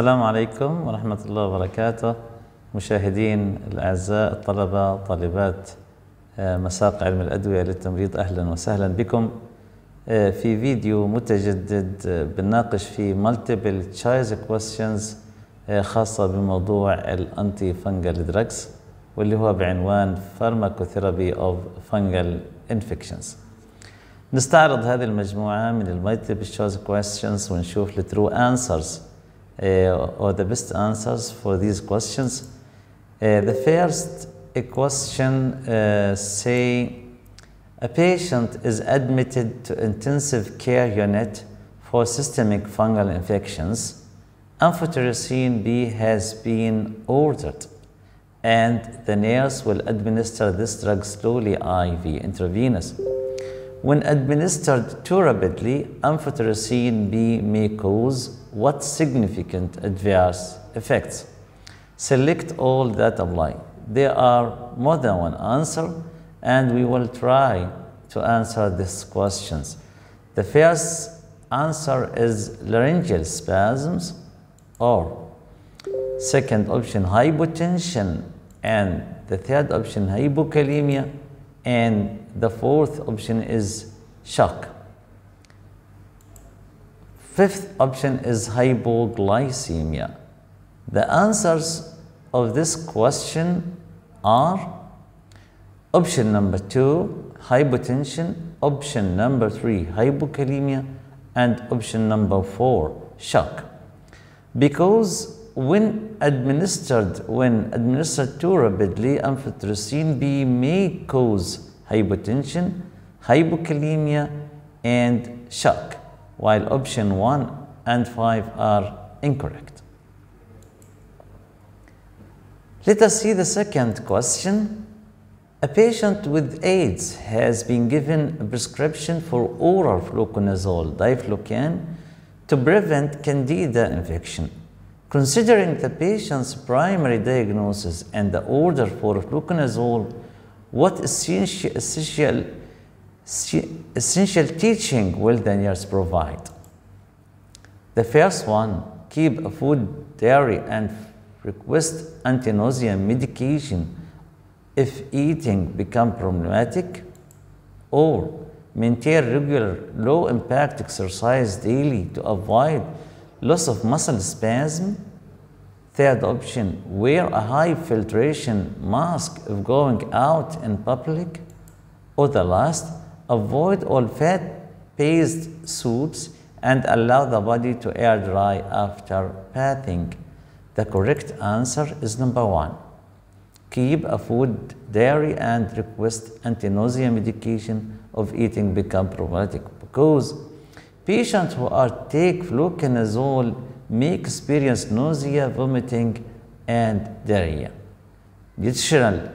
السلام عليكم ورحمة الله وبركاته. مشاهدين الأعزاء الطلبة طالبات آه، مساق علم الأدوية للتمريض أهلا وسهلا بكم. آه، في فيديو متجدد بنناقش فيه multiple choice questions آه، خاصة بموضوع الأنتي فنجل دراجز واللي هو بعنوان pharmacotherapy of fungal infections. نستعرض هذه المجموعة من المالتيبل choice questions ونشوف true answers. Or the best answers for these questions. Uh, the first uh, question uh, say a patient is admitted to intensive care unit for systemic fungal infections. Amphotericin B has been ordered and the nurse will administer this drug slowly IV intravenous. When administered too rapidly, amphotericin B may cause what significant adverse effects? Select all that apply. There are more than one answer, and we will try to answer these questions. The first answer is laryngeal spasms, or second option hypotension, and the third option hypokalemia, and the fourth option is shock. Fifth option is hypoglycemia. The answers of this question are option number two, hypotension, option number three, hypokalemia, and option number four, shock. Because when administered, when administered too rapidly, amphotericin B may cause hypotension, hypokalemia, and shock, while option 1 and 5 are incorrect. Let us see the second question. A patient with AIDS has been given a prescription for oral fluconazole diflucan to prevent candida infection. Considering the patient's primary diagnosis and the order for fluconazole, what essential, essential, essential teaching will the nurse provide? The first one, keep a food diary and request anti-nausea medication if eating become problematic or maintain regular low impact exercise daily to avoid loss of muscle spasm. Third option, wear a high filtration mask if going out in public. Or the last, avoid all fat-based soups and allow the body to air dry after bathing. The correct answer is number one. Keep a food diary and request anti-nausea medication of eating become problematic because patients who are take fluconazole may experience nausea, vomiting, and diarrhea. Nutritional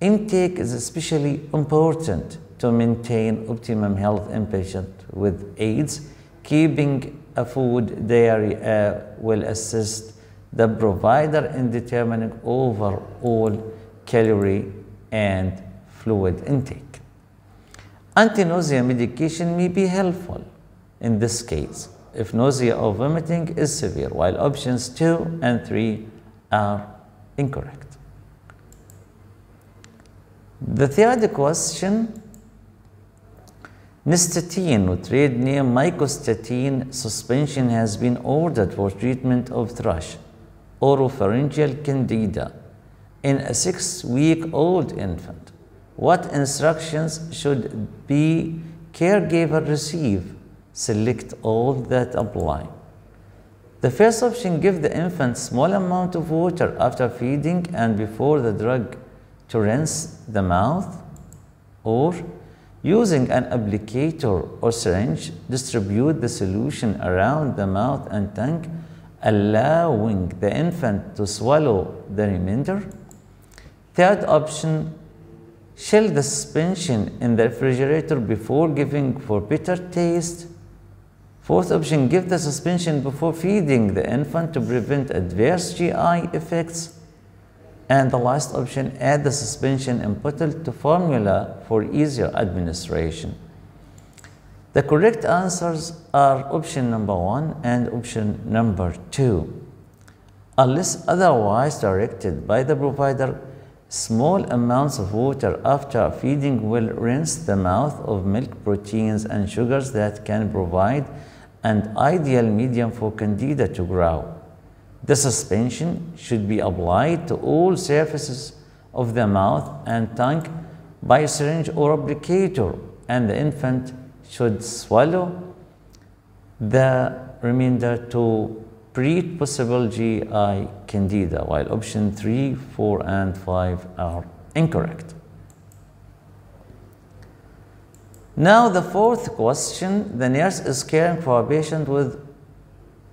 intake is especially important to maintain optimum health in patients with AIDS. Keeping a food diary uh, will assist the provider in determining overall calorie and fluid intake. Anti-nausea medication may be helpful in this case if nausea or vomiting is severe, while options 2 and 3 are incorrect. The third question, Nystatin, with trade name mycostatin suspension has been ordered for treatment of thrush oropharyngeal candida in a six-week-old infant. What instructions should be caregiver receive? Select all that apply. The first option give the infant small amount of water after feeding and before the drug to rinse the mouth or using an applicator or syringe distribute the solution around the mouth and tongue allowing the infant to swallow the remainder. Third option, chill the suspension in the refrigerator before giving for bitter taste. Fourth option, give the suspension before feeding the infant to prevent adverse GI effects. And the last option, add the suspension in bottle to formula for easier administration. The correct answers are option number one and option number two. unless otherwise directed by the provider. Small amounts of water after feeding will rinse the mouth of milk proteins and sugars that can provide an ideal medium for candida to grow. The suspension should be applied to all surfaces of the mouth and tongue by a syringe or applicator, and the infant should swallow the remainder to treat possible GI candida, while option 3, 4, and 5 are incorrect. Now the fourth question, the nurse is caring for a patient with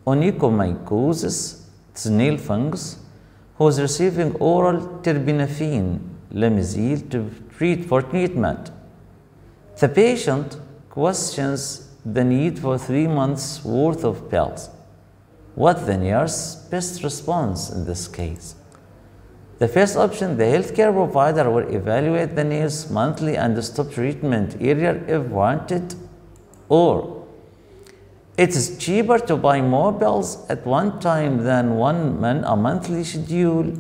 onychomycosis, snail fungus, who is receiving oral terbinafine Lamisil to treat for treatment. The patient questions the need for three months worth of pills. What the nurse best response in this case? The first option, the healthcare provider will evaluate the nurse monthly and stop treatment earlier if wanted, or it is cheaper to buy more pills at one time than one man a monthly schedule,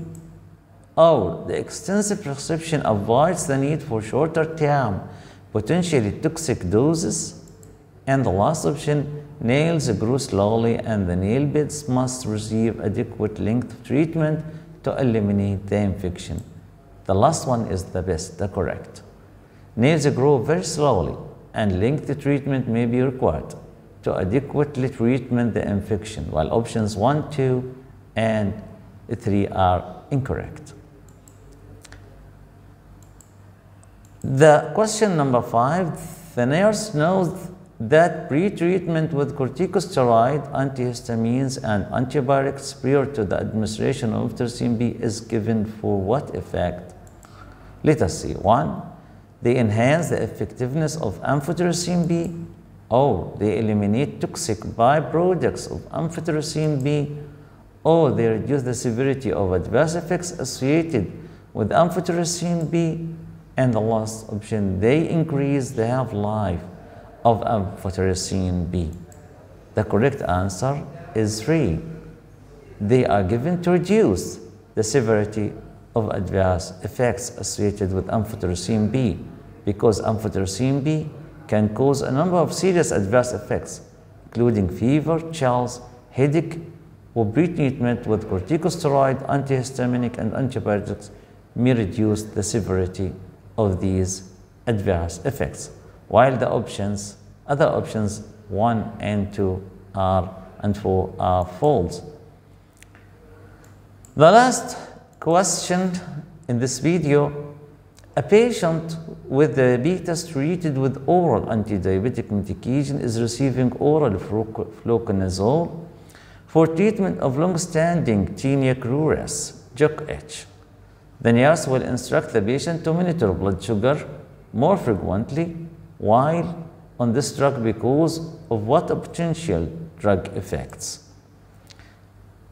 or the extensive prescription avoids the need for shorter term, potentially toxic doses, and the last option, nails grow slowly and the nail beds must receive adequate length of treatment to eliminate the infection. The last one is the best, the correct. Nails grow very slowly and lengthy treatment may be required to adequately treatment the infection, while options 1, 2, and 3 are incorrect. The question number 5, the nurse knows that pre-treatment with corticosteroid, antihistamines, and antibiotics prior to the administration of amphotericin B is given for what effect? Let us see. One, they enhance the effectiveness of amphotericin B, or they eliminate toxic byproducts of amphotericin B, or they reduce the severity of adverse effects associated with amphotericin B, and the last option, they increase the half-life of amphotericin B? The correct answer is 3. They are given to reduce the severity of adverse effects associated with amphotericin B because amphotericin B can cause a number of serious adverse effects including fever, chills, headache, or pre-treatment with corticosteroid, antihistaminic, and antibiotics may reduce the severity of these adverse effects while the options, other options 1 and 2 are and 4 are false. The last question in this video, a patient with diabetes treated with oral antidiabetic medication is receiving oral fluconazole for treatment of long-standing tinea cruris, jock itch. The nurse will instruct the patient to monitor blood sugar more frequently while on this drug because of what potential drug effects.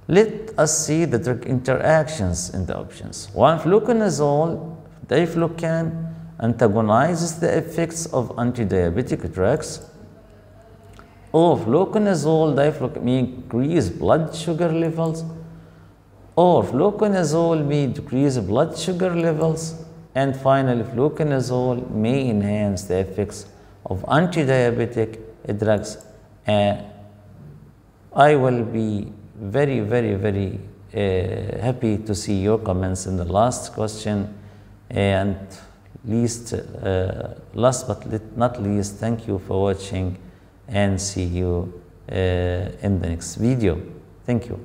Let us see the drug interactions in the options. One, fluconazole, diflucan, antagonizes the effects of antidiabetic drugs. Or fluconazole, diflucan may increase blood sugar levels. Or fluconazole may decrease blood sugar levels. And finally, fluconazole may enhance the effects of anti-diabetic drugs. I will be very, very, very uh, happy to see your comments in the last question. And least, uh, last but not least, thank you for watching and see you uh, in the next video. Thank you.